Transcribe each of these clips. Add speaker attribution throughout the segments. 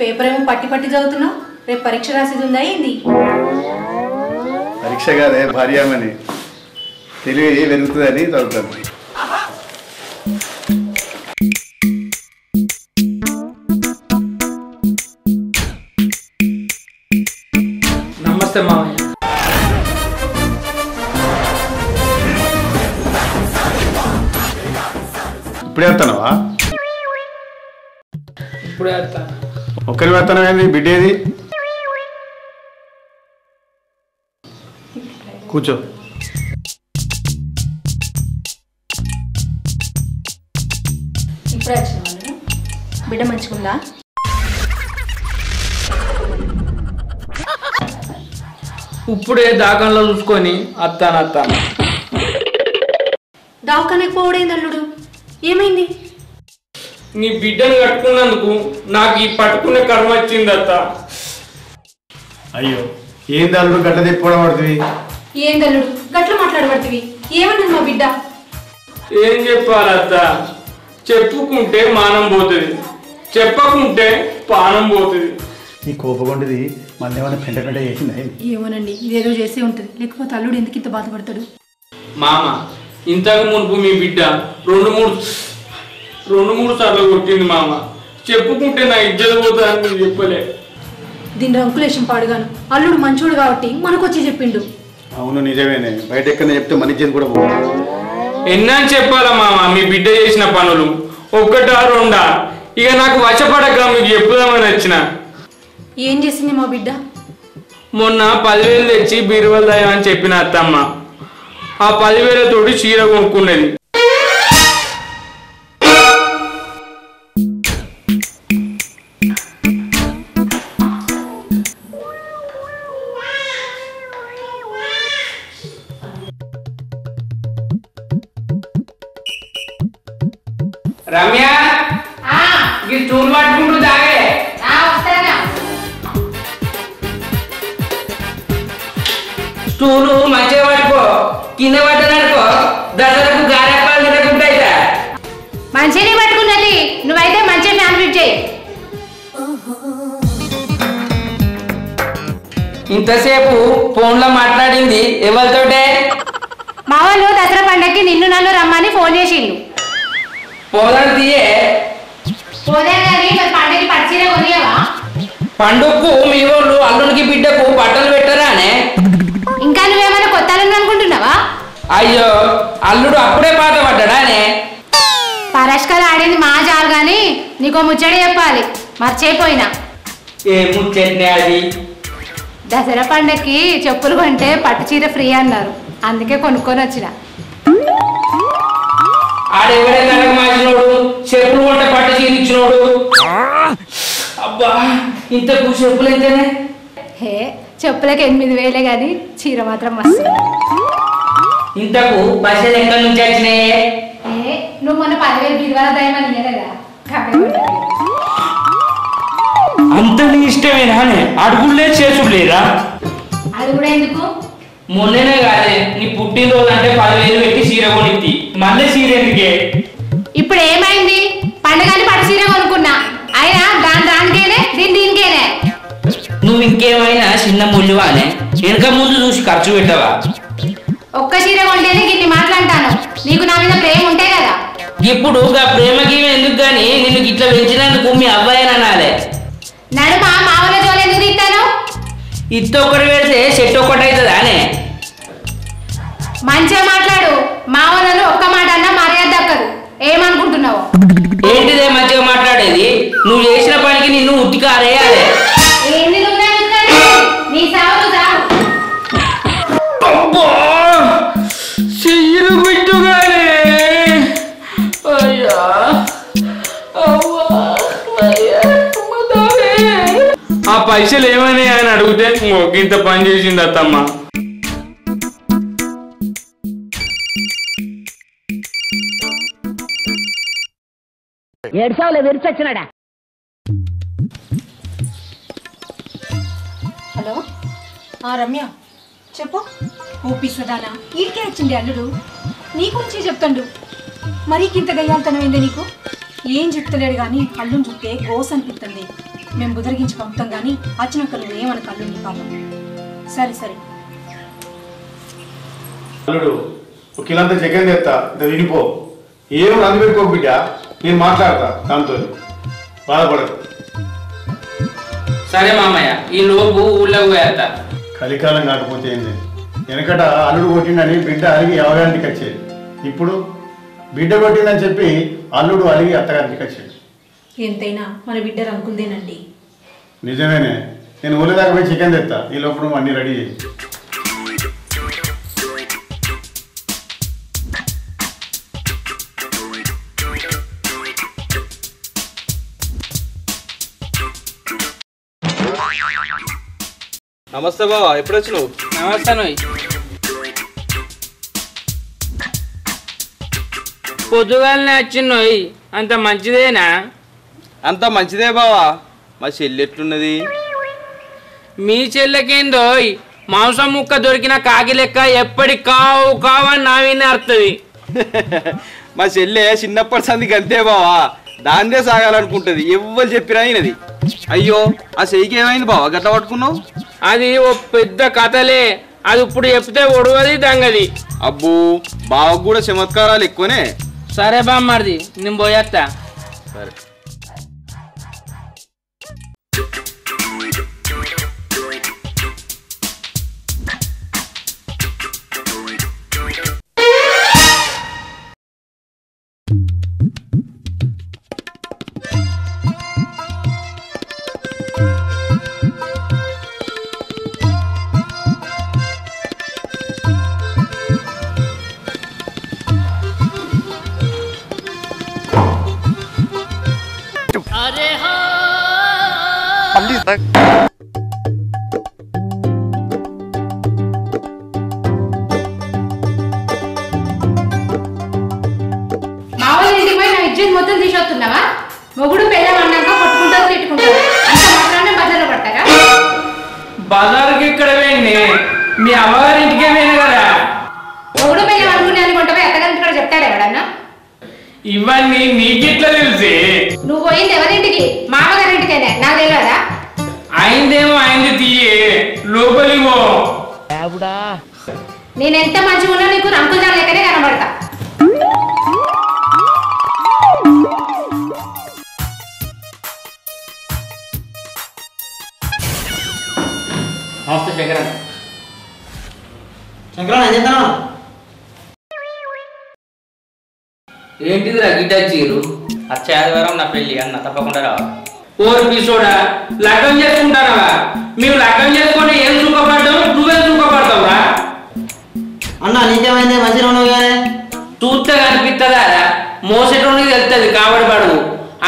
Speaker 1: Paper ఏమో పట్టి పట్టి చదువుతున్నావు? రేపు పరీక్ష రాసేది ఉందా ఏంది?
Speaker 2: పరీక్ష కాదే భార్యామని తెలివి పెరుగుతుందని చదువుతాను.
Speaker 3: నమస్తే మామయ్య.
Speaker 2: ఇప్పుడే వస్తానవా?
Speaker 3: ఇప్పుడే వస్తా
Speaker 2: ఒక్కరి వస్తానం ఏంది బిడ్డ ఏది కూర్చో.
Speaker 1: ఇప్పుడే వచ్చిన వాళ్ళు బిడ్డ మంచిగుందా?
Speaker 3: ఇప్పుడే దాకంలో చూసుకొని అత్తాను అత్తాను
Speaker 1: దావకానికి పోవడేంది అల్లుడు ఏమైంది?
Speaker 3: నీ బిడ్డను కట్టుకున్నందుకు నాకు ఈ పట్టుకునే కర్మ వచ్చింది అత్త
Speaker 2: అయ్యో ఏం దాని గడ్డ తిప్పుకోవడం పడుతుంది?
Speaker 1: ఏంది అల్లుడు గట్ల మాట్లాడబడుతుంది. ఏమన్నది మా బిడ్డ?
Speaker 3: ఏం చెప్పాలి అత్త చెప్పుకుంటే మానం పోతుంది. చెప్పకుంటే పానం పోతుంది.
Speaker 2: ఈ కోపగొండిది మళ్ళీ ఏమైనా పెంట పెంట చేసిందా?
Speaker 1: ఏమోనండి ఇదేదో చేసే ఉంటుంది. లేకపోతే అల్లుడు ఎందుకు ఇంత బాధపడతాడు?
Speaker 3: మామ ఇంతకు మునుపు మీ బిడ్డ రెండు మూడు రెండు మూడు సార్లు కొట్టింది మామ. చెప్పుకుంటే నా ఇజ్జత పోతుందని మీరు చెప్పలే.
Speaker 1: దీని రంకులేశం పాడుగాను. అల్లుడు మంచోడు కాబట్టి మనకొచ్చి చెప్పిండు.
Speaker 2: అవును నిజమేనే. బయట ఎక్కడ చెప్తే మన ఇచ్చేది కూడా పోదు.
Speaker 3: ఎన్నని చెప్పాలా మామ మీ బిడ్డ చేసిన పనులు? ఒక్కటా రెండా? ఇక నాకు వశపడక మీకు చెప్పుదామని వచ్చిన.
Speaker 1: ఏం చేసింది మా బిడ్డ?
Speaker 3: మొన్న పదివేలు తెచ్చి బీరువల్ అని చెప్పిన అత్తమ్మ. ఆ పదివేలతోటి చీర కొనుక్కున్నది. రమ్య? ఈ స్టూల్ పట్టుకుంటూ తాగే. స్టూలు మంచిగా పట్టుకో. కింద పట్టననుకో దసరకు గారెప్పాలు తినకుంటా
Speaker 4: మంచిని పట్టుకున్నది నువ్వైతే మంచి ఫ్యాన్ చేయి.
Speaker 3: ఇంతసేపు ఫోన్లో మాట్లాడింది ఎవరితోటే
Speaker 4: పండుగకు
Speaker 3: మీ వాళ్ళు అల్లునికి బిడ్డకు బట్టలు పెట్టరానే?
Speaker 4: ఇంకా నువ్వేమైనా కొత్త అనుకుంటున్నావా?
Speaker 3: అయ్యో అల్లుడు అప్పుడే పాత పడ్డాడానే
Speaker 4: పరస్కర్ ఆడింది మా చాలు కానీ నీకో ముచ్చట చెప్పాలి. మర్చిపోయినా.
Speaker 3: ఏ ముచ్చట్నే అది?
Speaker 4: దసరా పండక్కి చెప్పులు కొంటే పట్టు చీర ఫ్రీ అన్నారు. అందుకే కొనుక్కొని వచ్చిన.
Speaker 3: ఆడెవడే చెప్పులు కొంటే పట్టు చీరిచ్చినోడు అబ్బా ఇంతకు చెప్పులు ఎంతనే
Speaker 4: హే చెప్పులకి ఎనిమిది వేలే కానీ చీర మాత్రం మస్తు.
Speaker 3: ఇంతకు పైసలు ఎక్కడి నుంచి వచ్చినాయే?
Speaker 4: ఏ నువ్వు మొన్న పదివేలు బీరువాల దయమని.
Speaker 3: అంత నీ ఇష్టమేనానే అడుగులే చేసులేరా
Speaker 4: అది కూడా ఎందుకు?
Speaker 3: మొన్ననే కాదే నీ పుట్టినరోజు అంటే పదివేలు పెట్టి చీర కొనిద్ది. మళ్ళీ చీర ఎందుకే?
Speaker 4: ఇప్పుడు ఏమైంది?
Speaker 3: ఇంకేమైనా చిన్న ముళ్ళువానే? వెనక ముందు చూసి ఖర్చు పెట్టవా?
Speaker 4: ఒక్క చీర కొంటేనే గిన్ని మాట్లాంటాను నీకు నా మీద ప్రేమ ఉంటే కదా?
Speaker 3: ఇప్పుడు గా ప్రేమకి ఎందుకు గాని నిన్ను ఇట్లా పెంచినందుకు మీ అబ్బాయి అనాలే.
Speaker 4: నడుమ మామూలు జోలు ఎందుకు తీస్తాను
Speaker 3: ఇత్త ఒకటి పెడితే చెట్టు ఒకటి అవుతుంది అనే?
Speaker 4: మంచిగా మాట్లాడు. మామూలు ఒక్క మాట అన్నా మర్యాద దక్కదు. ఏమనుకుంటున్నావు?
Speaker 3: ఏంటిదే మంచిగా మాట్లాడేది? నువ్వు చేసిన పనికి నిన్ను ఉత్తికి పైసలు ఏమని అని అడిగితే ఇంత పని చేసింది అత్తమ్మ.
Speaker 1: హలో? ఆ రమ్య చెప్పు. ఓ పిస్వదానా ఈడికే వచ్చింది అల్లుడు. నీ గురించి చెప్తాడు. మరీ ఇంత గయ్యాలతనం ఏంది నీకు? ఏం చెప్తలేడు కానీ అల్లుని చూస్తే గోస్ అనిపిస్తుంది మేము బుదరిగించి పంపుతాం కానీ నువ్వు ఏమనక అల్లుడిని పాపం. సరే సరే.
Speaker 2: అల్లుడు కిలంతా తెస్తా ఇంత వినిపో ఏం రంది పెట్టుకో బిడ్డ. నేను మాట్లాడతా దాంతో బాధపడదు
Speaker 3: సరే మామయ్య ఈ లోపు ఊళ్ళో పోయేస్తా
Speaker 2: కలికాలం కాకపోతే ఏంది వెనకట అల్లుడు కొట్టిండని బిడ్డ అలిగి ఎవరింటికి వచ్చేది ఇప్పుడు బిడ్డ కొట్టిందని చెప్పి అల్లుడు అలిగి అత్తగారింటికి వచ్చేది
Speaker 1: ఎంతైనా మన బిడ్డ రంకులదేనండి
Speaker 2: నిజమేనే. నేను ఊళ్ళో దాకా పోయి చికెన్ తెస్తా ఈ లోపు నువ్వు అన్నీ రెడీ చేయి.
Speaker 5: నమస్తే బావా ఎప్పుడు వచ్చినావు
Speaker 3: నమస్తే నోయ్. పొద్దుగాలనే వచ్చినోయ్ అంత మంచిదేనా?
Speaker 5: అంతా మంచిదే బావా. మా చెల్లి ఎట్లున్నది?
Speaker 3: మీ చెల్లెకేందోయ్? మాంసం ముక్క దొరికిన కాకి లెక్క ఎప్పటి కావు కావని నా విని అర్థది
Speaker 5: మా చెల్లె చిన్నప్పటి సందికి అంతే బావా. దాందే సాగాలనుకుంటది. ఎవ్వరు చెప్పినా అయినది అయ్యో ఆ చెయ్యికి ఏమైంది బావా? గట్ల పట్టుకున్నావు?
Speaker 3: అది ఓ పెద్ద కథలే. అది ఇప్పుడు చెప్తే ఒడవది దంగది.
Speaker 5: అబ్బో బావకు కూడా చమత్కారాలు ఎక్కువనే.
Speaker 3: సరే బామ్మర్ది నేను పోయేస్తా
Speaker 5: సరే.
Speaker 4: నా ఇజ్జత్ మొత్తం తీసేస్తున్నావా? మొగుడు పెళ్ళం అన్నాక అంత మాత్రాన్ని బజార్లో
Speaker 3: బజార్కి ఇక్కడ వేయండి మీ అమ్మగారి ఇంటికే వేయను కదా?
Speaker 4: మొగుడు పెళ్ళం అనుకునే అనుకుంటావా? ఎత్తగారింటి కూడా చెప్తాడు ఎవడన్నా?
Speaker 3: ఇవన్నీ నీకిట్లా తెలిసి.
Speaker 4: నువ్వు పోయింది ఎవరింటికి? మామగారింటికేనే నేను ఎంత మంచిగా ఉన్నా నీకు రంకులు లెక్కనే కనబడతా.
Speaker 3: నమస్తే శంకరన్.
Speaker 6: ఏం
Speaker 3: ఏంటిదిరా గిట్ట చీరు?
Speaker 6: వచ్చే ఆదివారం నా పెళ్ళి అన్న తప్పకుండా రావాలి.
Speaker 3: ఓరు పిసోడా లగ్గం చేసుకుంటారా మేము లగ్గం చేసుకుంటే ఏం సుఖపడతావురా
Speaker 6: అన్న నీకేమైంది? మంచిగా ఉన్నావు కానీ
Speaker 3: చూస్తే కనిపిస్తుందా మోసేటోనికి తెలుస్తుంది కాబట్టి పడు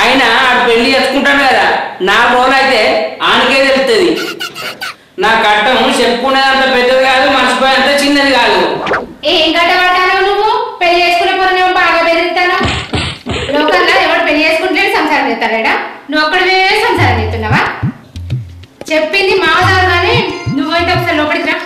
Speaker 3: అయినా ఆడు పెళ్ళి చేసుకుంటాడు కదా నాలుగు రోజులు అయితే ఆనకే తెలుస్తుంది నా కట్టం చెప్పుకునేదంత పెద్దది కాదు మర్చిపోయేంత చిన్నది కాదు.
Speaker 4: ఏం గడ్డపడ్డావు నువ్వు? పెళ్ళి చేసుకునే బాగా బెదిరిస్తాను. పెళ్ళి చేసుకుంటే సంసారం చేస్తాడా నువ్వు ఒక్కడివే సంసారం చేస్తున్నావా? చెప్పింది మావదారు కానీ నువ్వు అయితే ఒకసారి లోపలికి రా.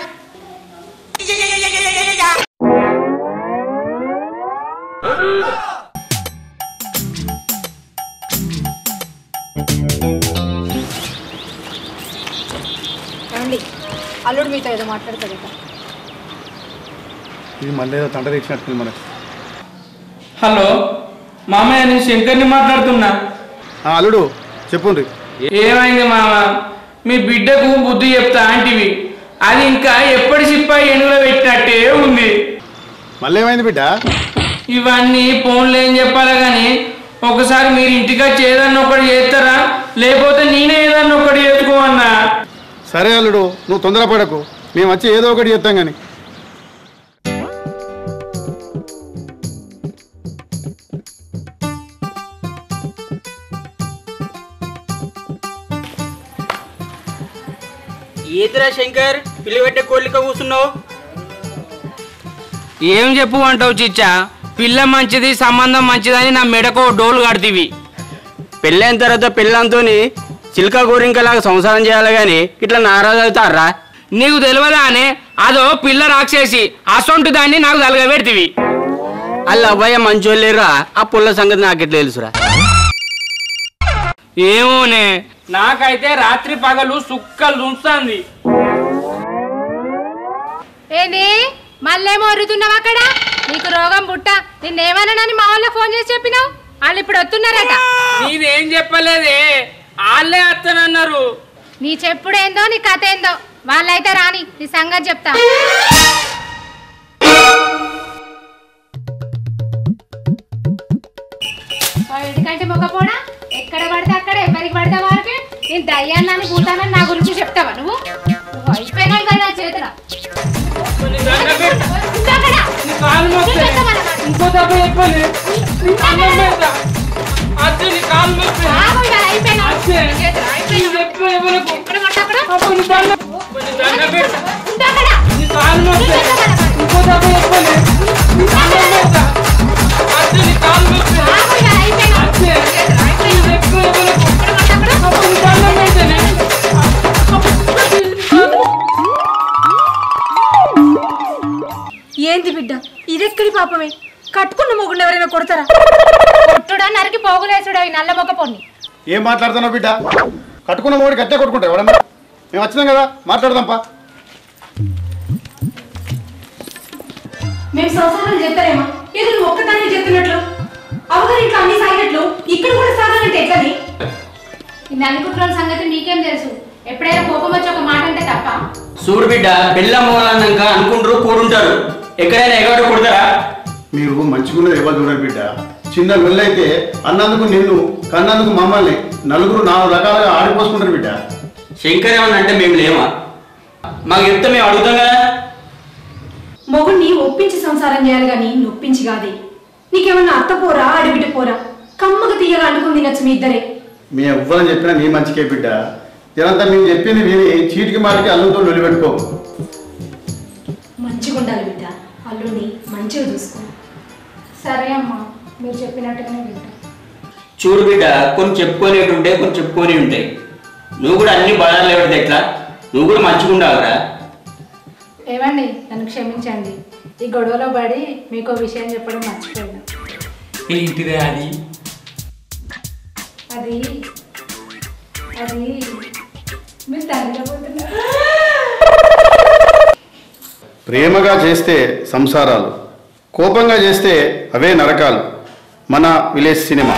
Speaker 1: ఏమండి అల్లుడు మీతో ఏదో మాట్లాడతాడు
Speaker 2: ఇది మళ్ళీ ఏదో తంట తెచ్చినట్టుంది మనకు.
Speaker 3: హలో మామయ్య నేను శంకర్ని మాట్లాడుతున్నా.
Speaker 2: ఆ, అల్లుడు చెప్పుండ్రి.
Speaker 3: ఏమైంది మామ? మీ బిడ్డకు బుద్ధి చెప్తా ఆంటివి. అది ఇంకా ఎప్పటి సిప్పాయి ఎనుగులో పెట్టినట్టే ఉంది.
Speaker 2: మళ్ళీ ఏమైంది బిడ్డ?
Speaker 3: ఇవన్నీ ఫోన్లో ఏం చెప్పాలి కానీ ఒకసారి మీరు ఇంటికి వచ్చి ఏదన్నా ఒకటి లేకపోతే నేనే ఏదన్నా ఒకటి చేసుకోమన్నా
Speaker 2: సరే అల్లుడు నువ్వు తొందరపడకు మేము వచ్చి ఏదో ఒకటి చేస్తాం కానీ
Speaker 6: ఈతరా శంకర్ పిల్లి పెట్టే కోళ్ళిక కూర్చున్నావు?
Speaker 3: ఏం చెప్పు అంటావు చిచ్చా? పిల్ల మంచిది సంబంధం మంచిదని నా మెడకు డోలు కడతీవి.
Speaker 5: పెళ్ళైన తర్వాత పెళ్ళంతోని చిల్క గోరింకలాగా సంసారం చేయాలి కానీ ఇట్లా నారాజు అవుతారా
Speaker 3: నీకు తెలియదా అనే అదో పిల్ల రాక్షసి అసొంటి దాన్ని నాకు తలగబెడితివి.
Speaker 5: అల్ల అబ్బాయి మంచోళ్ళేరా ఆ పుల్ల సంగతి నాకు ఎట్లా తెలుసురా?
Speaker 3: ఏమోనే నాకైతే రాత్రి పగలు సుక్కలు చూస్తుంది
Speaker 4: ఏంది? మళ్ళేమో ఒర్రుతున్నావు అక్కడ? నీకు రోగం పుట్ట నిన్నేమన్నానని మా వాళ్ళకి ఫోన్ చేసి చెప్పినావు? వాళ్ళు ఇప్పుడు వస్తున్నారట.
Speaker 3: నీదేం చెప్పలేదే? వాళ్ళే అత్తనన్నారు.
Speaker 4: నీ చెప్పుడు ఏందో నీ కథ ఏందో వాళ్ళైతే రాని నీ సంగతి చెప్తా. ఎందుకంటే మొక్కపోడా ఎక్కడ పడితే అక్కడ ఎవరికి పడితే వారికి నేను దయ్యాన్ని పూతానని నా గురించి చెప్తావా నువ్వు? అయిపోయినాడు కదా చేతుల.
Speaker 3: ఇంకో
Speaker 1: ఏంది బిడ్డ? ఇదెక్కడి పాపమే? కట్టుకున్న మొగుడు ఎవరైనా కొడతారా?
Speaker 4: కొట్టుడా నరికి పోగులేసుడు అవి నల్ల మొక్క పొన్ని?
Speaker 2: ఏం మాట్లాడుతున్నావు బిడ్డ? కట్టుకున్న మూడు గట్టే కొట్టుకుంటావు ఎవడన్నా? మేము వచ్చినాం కదా మాట్లాడదాంపా
Speaker 1: మేము సంసారం చేస్తారేమో ఏదో నువ్వు ఒక్కదాన్ని చెప్తున్నట్లు. అవగారు ఇట్లా అన్ని సాగినట్లు. ఇక్కడ కూడా సాగాలంటే ఎట్లని?
Speaker 4: ఈ నలుగుట్ల సంగతి మీకేం తెలుసు? ఎప్పుడైనా కోపం వచ్చి ఒక మాట అంటే తప్ప.
Speaker 6: చూడు బిడ్డ బెల్లం మూలన్నాక అనుకుంటారు కూడుంటారు. ఎక్కడైనా ఎగబడి కొడతారా?
Speaker 2: మీరు మంచిగున్నది ఎవరు చూడండి బిడ్డ. చిన్న వెళ్ళైతే అన్నందుకు నిన్ను కన్నందుకు మమ్మల్ని. నలుగురు నాలుగు రకాలుగా ఆడిపోసుకుంటారు బిడ్డ.
Speaker 6: శంకర్ ఏమన్నా అంటే మేము లేమా? మాకు చెప్తే మేము అడుగుతాం కదా.
Speaker 1: మొగుడిని ఒప్పించి సంసారం చేయాలి కానీ నొప్పించి కాదే. నీకేమన్నా అత్త పోరా అడిబిడ్డ పోరా? కమ్మగా తీయగా అనుకుని తినచ్చు మీ ఇద్దరే.
Speaker 2: మేము ఎవ్వరని చెప్పినా నీ మంచికే బిడ్డ. ఇదంతా మేము చెప్పింది విని చీటికి మాటికి అల్లుతో నిలబెట్టుకో
Speaker 1: మంచిగా ఉండాలి బిడ్డ. అల్లుడిని మంచిగా చూసుకో.
Speaker 4: సరే అమ్మా. మీరు చెప్పినట్టుగానే వింటా.
Speaker 6: చూడు బిడ్డ కొన్ని చెప్పుకోనేవి ఉంటాయి కొన్ని చెప్పుకొని ఉంటాయి. నువ్వు కూడా అన్ని బడాలు లేవడితే ఎట్లా? నువ్వు కూడా మంచిగా ఉండాలిరా.
Speaker 4: ఏమండి నన్ను క్షమించండి. ఈ గొడవలో పడి మీకు విషయం చెప్పడం మర్చిపోయాను.
Speaker 3: ఏంటిదే అది?
Speaker 4: అది అది మీరు తండ్రిలో పోతున్నారు
Speaker 2: ప్రేమగా చేస్తే సంసారాలు కోపంగా చేస్తే అవే నరకాలు. మన విలేజ్ సినిమా.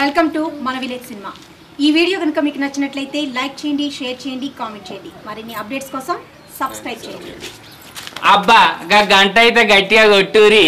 Speaker 1: వెల్కమ్ టు మన విలేజ్ సినిమా. ఈ వీడియో కనుక మీకు నచ్చినట్లయితే లైక్ చేయండి షేర్ చేయండి కామెంట్ చేయండి. మరిన్ని అప్డేట్స్ కోసం సబ్స్క్రైబ్ చేయండి.
Speaker 3: అబ్బా గా గంట అయితే గట్టిగా కొట్టురి.